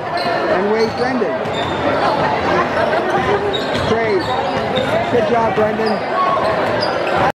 And Wade Brendan. Great. Good job, Brendan.